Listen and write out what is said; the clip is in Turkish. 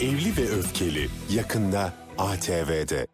Evli ve Öfkeli yakında ATV'de.